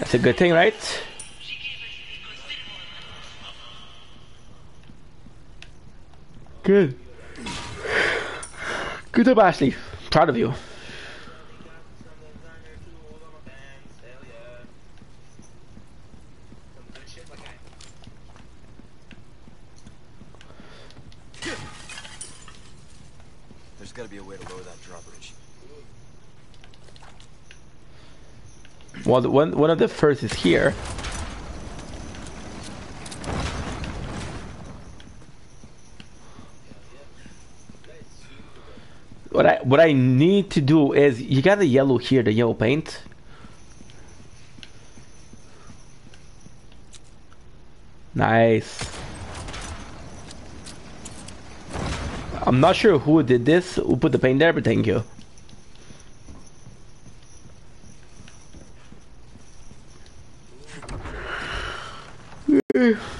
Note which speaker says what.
Speaker 1: It's a good thing, right? Good. Good job, Ashley. Proud of you.
Speaker 2: There's gotta be a way to lower that drawbridge.
Speaker 1: Well, one one of the first is here. What I what I need to do is you got the yellow here, the yellow paint. Nice. I'm not sure who did this, who put the paint there, but thank you. Oof.